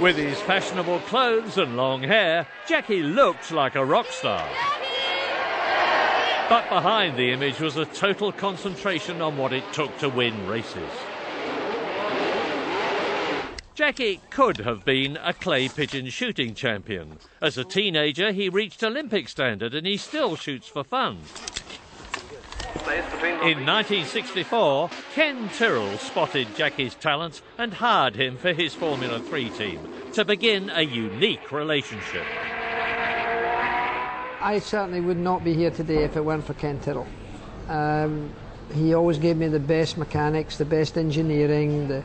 With his fashionable clothes and long hair, Jackie looked like a rock star. But behind the image was a total concentration on what it took to win races. Jackie could have been a clay pigeon shooting champion. As a teenager, he reached Olympic standard and he still shoots for fun. In 1964, Ken Tyrrell spotted Jackie's talent and hired him for his Formula 3 team to begin a unique relationship. I certainly would not be here today if it weren't for Ken Tyrrell. Um, he always gave me the best mechanics, the best engineering, the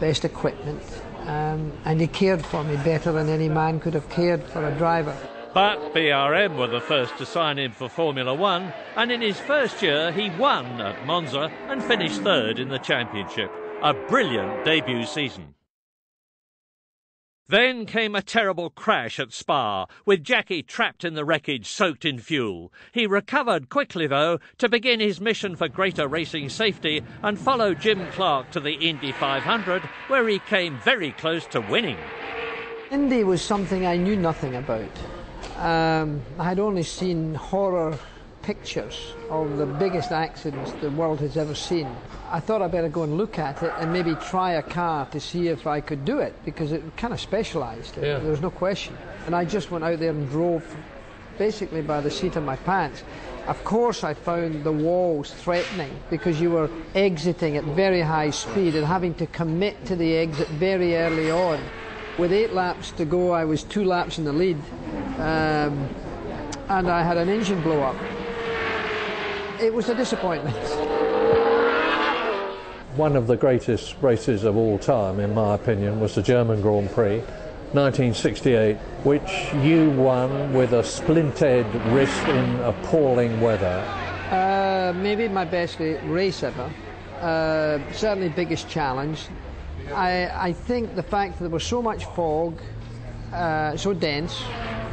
best equipment, um, and he cared for me better than any man could have cared for a driver. But BRM were the first to sign him for Formula One, and in his first year he won at Monza and finished third in the championship. A brilliant debut season. Then came a terrible crash at Spa, with Jackie trapped in the wreckage soaked in fuel. He recovered quickly, though, to begin his mission for greater racing safety and follow Jim Clark to the Indy 500, where he came very close to winning. Indy was something I knew nothing about. Um, I had only seen horror pictures of the biggest accidents the world has ever seen. I thought I'd better go and look at it and maybe try a car to see if I could do it because it kind of specialised. Yeah. There was no question. And I just went out there and drove basically by the seat of my pants. Of course, I found the walls threatening because you were exiting at very high speed and having to commit to the exit very early on. With eight laps to go, I was two laps in the lead, um, and I had an engine blow up. It was a disappointment. One of the greatest races of all time, in my opinion, was the German Grand Prix, 1968, which you won with a splintered wrist in appalling weather. Uh, maybe my best race ever. Uh, certainly biggest challenge. I, I think the fact that there was so much fog, uh, so dense,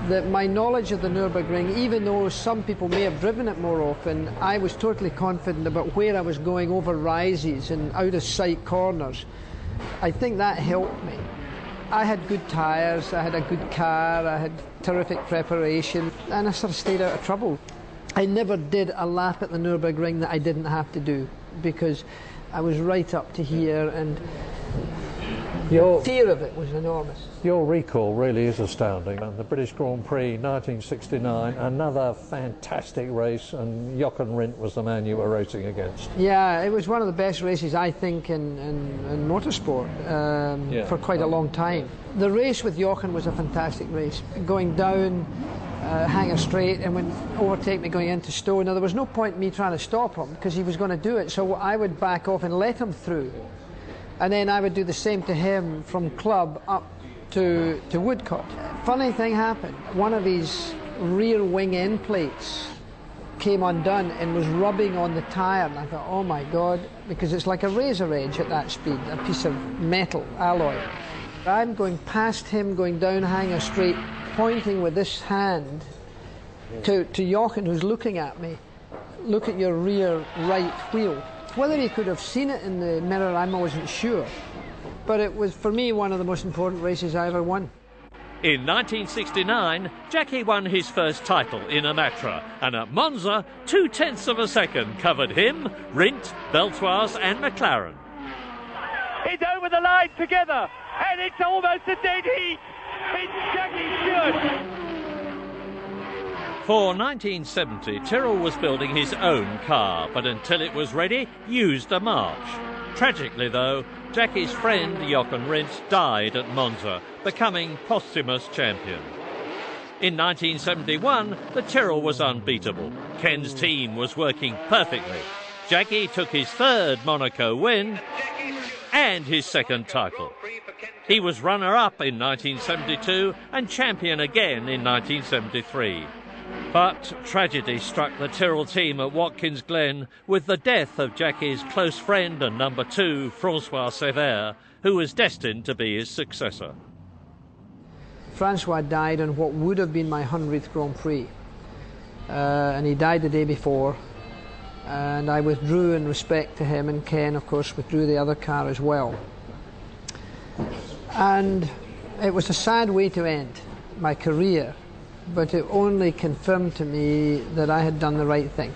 that my knowledge of the Nürburgring, even though some people may have driven it more often, I was totally confident about where I was going over rises and out of sight corners. I think that helped me. I had good tyres, I had a good car, I had terrific preparation, and I sort of stayed out of trouble. I never did a lap at the Nürburgring that I didn't have to do because I was right up to here and your, the fear of it was enormous. Your recall really is astounding. And the British Grand Prix 1969, another fantastic race, and Jochen Rindt was the man you were racing against. Yeah, it was one of the best races, I think, in, in, in motorsport um, yeah. for quite a long time. The race with Jochen was a fantastic race. Going down, uh, Hangar Straight and would overtake me going into Stowe. Now, there was no point in me trying to stop him because he was going to do it, so I would back off and let him through and then I would do the same to him from club up to, to Woodcote. Funny thing happened. One of his rear wing end plates came undone and was rubbing on the tyre. And I thought, oh my God, because it's like a razor edge at that speed, a piece of metal alloy. I'm going past him, going down Hangar Straight, pointing with this hand to, to Jochen, who's looking at me. Look at your rear right wheel. Whether he could have seen it in the mirror, I wasn't sure. But it was, for me, one of the most important races I ever won. In 1969, Jackie won his first title in a Matra, and at Monza, two tenths of a second covered him, Rindt, Beltoise, and McLaren. It's over the line together, and it's almost a dead heat. It's Jackie Stewart. For 1970, Tyrrell was building his own car, but until it was ready, used a March. Tragically, though, Jackie's friend Jochen Rindt died at Monza, becoming posthumous champion. In 1971, the Tyrrell was unbeatable. Ken's team was working perfectly. Jackie took his third Monaco win and his second title. He was runner up in 1972 and champion again in 1973. But tragedy struck the Tyrrell team at Watkins Glen with the death of Jackie's close friend and number two, Francois Cevert, who was destined to be his successor. Francois died on what would have been my 100th Grand Prix. Uh, and he died the day before. And I withdrew in respect to him, and Ken, of course, withdrew the other car as well. And It was a sad way to end my career, but it only confirmed to me that I had done the right thing.